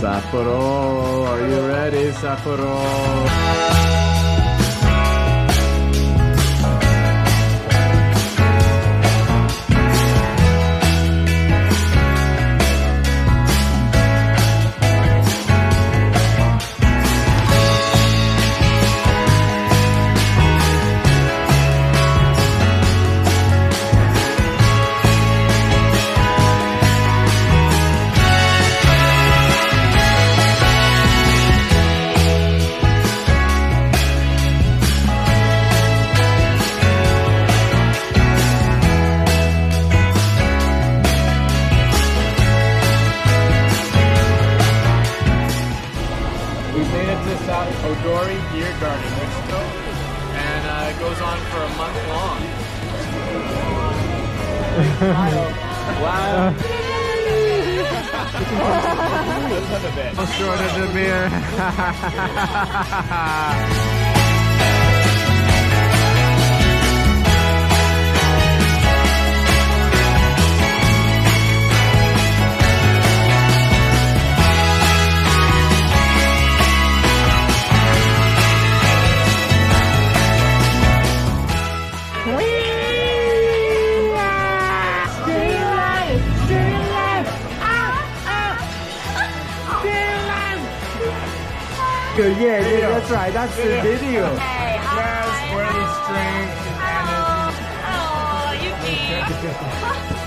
Sapporo, are you ready, Sapporo? We made it to South Odori Beer Garden, Mexico, and uh, it goes on for a month long. wow. Let's have a bit. Short of the beer. Yeah, yeah, that's right. That's the video. Hey, Yes, we're the strings and Oh, Yuki. it's